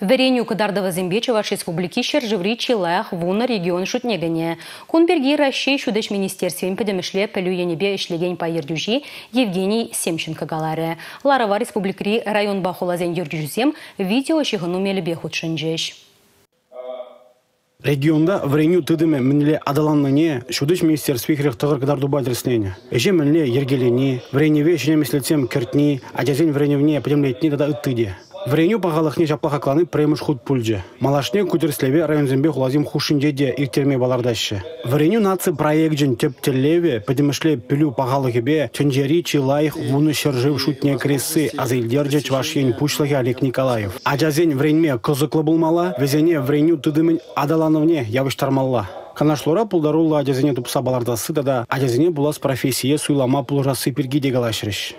Вереню кадардова зембече ваш республики шержеври чилах вуна регион шутнегане. Кунберги Россия шудеш министерствен педемешле пелю енебе ишлеген пайырдюжи Евгений Семченко галаре. Ларова республикри район бахолазен юрдюжзем видео шихыну мелебе худшынжеш. Регионда вреню тыдыме мінле адаланныне шудыш министерстве хирек тығыр кадар дубай дреснене. Эже мінле ергелени, вреневе шенемеслетсем кертни, адязен вреневне подемлетни дада ыттыде. Вреню бағалықне жаплаға кланы премыш худ пульджи. Малашне кудерслеве районзембе хулазим хушинде де иртерме балардашы. Вреню наци проектжен теп телеве подемышле пилю бағалығыбе ченджери чилайх вуны шержив шутне кресі азайлдерже чвашен пушлығы Олег Николаев. Ажазен вренме кызыклы булмала, везене вреню тыдымын адалановне явыштармалла. Канашлора пулдарулла ажазене тупса балардасы да да булас профессия суйлама пулжасы пирги дегалашырыш.